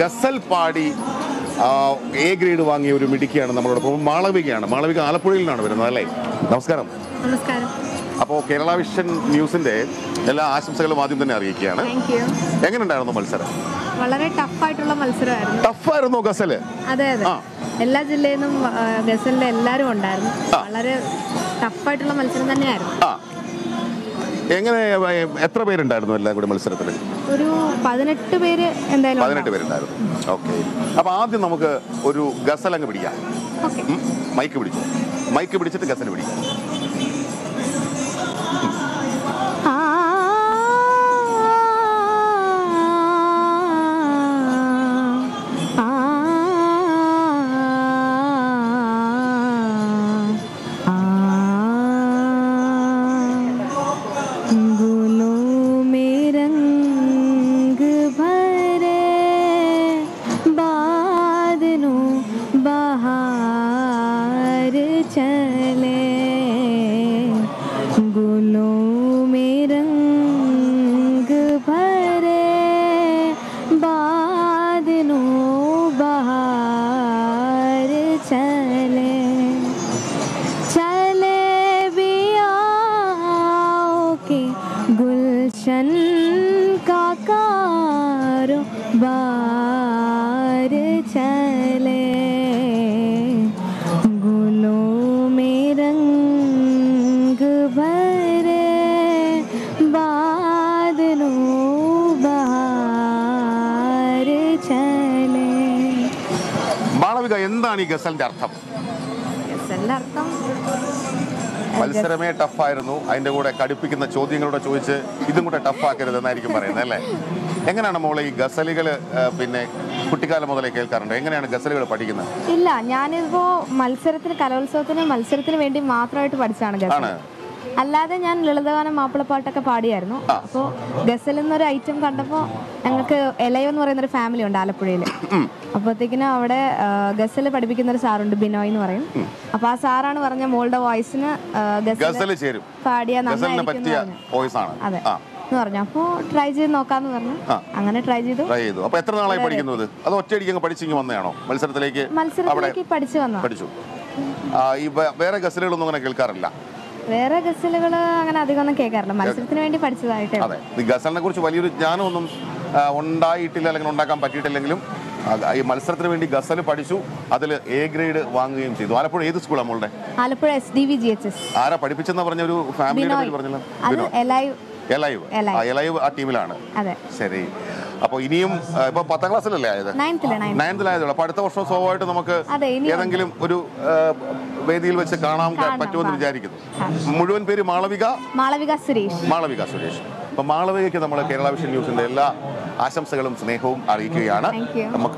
ഗസൽ പാടി A grade വാങ്ങിയ ഒരു മിടുക്കിയാണ് നമ്മളോടൊപ്പം. മാളവികയാണ്. മാളവിക ആലപ്പുഴയിൽ നിന്നാണ് വരുന്നത് അല്ലേ? നമസ്കാരം. നമസ്കാരം. അപ്പോൾ കേരള വിഷൻ ന്യൂസിന്റെ എല്ലാ ആശംസകളും ആദ്യം തന്നെ അറിയിക്കുകയാണ്. എങ്ങനെയുണ്ടായിരുന്നു മത്സരം? വളരെ ടഫായിട്ടുള്ള മത്സരമായിരുന്നു. ടഫായിരുന്നു ഗസൽ? അതെ അതെ. എല്ലാ ജില്ലയിൽ നിന്നും ഗസലിലെ എല്ലാവരും ഉണ്ടായിരുന്നു. വളരെ ടഫായിട്ടുള്ള മത്സരം തന്നെയായിരുന്നു. എങ്ങനെ എത്ര പേരുണ്ടായിരുന്നു എല്ലാം കൂടി മത്സരത്തിൽ? ഒരു പതിനെട്ട് പേര് എന്തായാലും പതിനെട്ട് പേരുണ്ടായിരുന്നു. ഓക്കെ. അപ്പൊ ആദ്യം നമുക്ക് ഒരു ഗസൽ അങ്ങ് പിടിക്കാം മൈക്ക് പിടിച്ചു? മൈക്ക് പിടിച്ചിട്ട് ഗസൽ പിടിക്കാം. गुलशन का कारोबार चले गुलों में रंग भरे बादलों बाहर चले മാളവിക എന്താണ് ഈ ഗസലിന്റെ അർത്ഥം എല്ലാവർക്കും മത്സരമേ ടഫായിരുന്നു. അതിന്റെ കൂടെ കടുപ്പിക്കുന്ന ചോദ്യങ്ങളോട് ചോദിച്ച് ഇതും കൂടെ ടഫാക്കരുത് എന്നായിരിക്കും പറയുന്നത് അല്ലേ? എങ്ങനെയാണ് മോളെ ഈ ഗസലുകൾ പിന്നെ കുട്ടിക്കാലം മുതലേ കേൾക്കാറുണ്ട്? എങ്ങനെയാണ് ഗസലുകൾ പഠിക്കുന്നത്? ഇല്ല ഞാനിപ്പോ മത്സരത്തിന് കലോത്സവത്തിന് മത്സരത്തിന് വേണ്ടി മാത്രമായിട്ട് പഠിച്ചാണ് ഗസൽ അല്ലാതെ ഞാൻ ലളിതഗാനം മാപ്പിളപ്പാട്ടൊക്കെ പാടിയായിരുന്നു. അപ്പോൾ ഗസൽ എന്നൊരു ഐറ്റം കണ്ടപ്പോൾ ഞങ്ങൾക്ക് എലയോ എന്ന് പറയുന്ന ഒരു ഫാമിലി ഉണ്ട് ആലപ്പുഴയിൽ അപ്പോഴത്തേക്കിനും അവിടെ ഗസൽ പഠിപ്പിക്കുന്ന ഒരു സാറുണ്ട് ബിനോയ് എന്ന് പറയും അപ്പൊ ആ സാറാണ് പറഞ്ഞ മോളുടെ വോയിസിന് ഗസൽ പറഞ്ഞു. അതെ. എന്ന് പറഞ്ഞു. അപ്പോൾ ട്രൈ ചെയ്ത് നോക്കാന്ന് പറഞ്ഞു. അങ്ങനെ ട്രൈ ചെയ്തു. ട്രൈ ചെയ്തു. അപ്പൊ എത്ര നാളായി പഠിക്കുന്നത് അത് ഒറ്റയടിക്ക് പഠിച്ചിങ്ങ് വന്നതാണോ? മത്സരത്തിലേക്ക് മത്സരത്തിലേക്ക് പഠിച്ചു വന്നു പഠിച്ചു. ഈ വേറെ ഗസലുകളൊന്നും അങ്ങനെ കേൾക്കാറില്ല. വേറെ ഗസലുകൾ അങ്ങനെ അധികം ഒന്നും കേൾക്കാറില്ല മത്സരത്തിന് വേണ്ടി പഠിച്ചതായിട്ട് അതെ. ഈ ഗസലിനെ കുറിച്ച് വലിയൊരു ജ്ഞാനമൊന്നും ഒന്നും ഉണ്ടായിട്ടില്ല അല്ലെങ്കിൽ ഉണ്ടാക്കാൻ പറ്റിയിട്ടില്ലെങ്കിലും ഈ മത്സരത്തിന് വേണ്ടി ഗസൽ പഠിച്ചു. അതിൽ എ ഗ്രേഡ് വാങ്ങുകയും ചെയ്തു. ആലപ്പുഴ ഏത് സ്കൂളാണ് നമ്മളുടെ Alappuzha S D V G H S ആരാ പഠിപ്പിച്ചെന്ന് പറഞ്ഞ ഒരു ഫാമിലിയുടെ പേര് പറഞ്ഞല്ലോ? Alive alive. ആ ടീമിലാണ്. ശരി. അപ്പോൾ ഇനിയും ഇപ്പൊ പത്താം ക്ലാസ്സിലല്ലേ ആയത്? നയൻത്തിൽ നയൻത്ത് നയൻത്തിലായതുള്ളൂ അപ്പൊ അടുത്ത വർഷം സ്വാഭാവികമായിട്ട് നമുക്ക് ഏതെങ്കിലും ഒരു വേദിയിൽ വെച്ച് കാണാൻ കാണാം, പറ്റുമെന്ന്. വിചാരിക്കുന്നു. മുഴുവൻ പേര് മാളവിക? മാളവിക സുരേഷ്. മാളവിക സുരേഷ്. അപ്പൊ മാളവികയ്ക്ക് നമ്മൾ കേരള വിഷൻ ന്യൂസിന്റെ എല്ലാ ആശംസകളും സ്നേഹവും അറിയിക്കുകയാണ്. നമുക്ക്